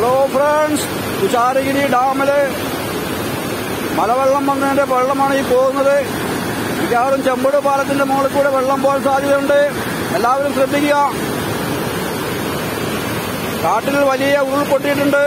Hello friends Thusharagiri ഡാമിൽ മലവെള്ളം വന്നതിന്റെ വെള്ളമാണ് ഈ പോകുന്നത്. മിക്കവാറും ചെമ്പട് പാലത്തിന്റെ മുകളിൽ കൂടെ വെള്ളം പോകാൻ സാധ്യതയുണ്ട്. എല്ലാവരും ശ്രദ്ധിക്കുക. കാട്ടിൽ വലിയ ഉരുൾ പൊട്ടിയിട്ടുണ്ട്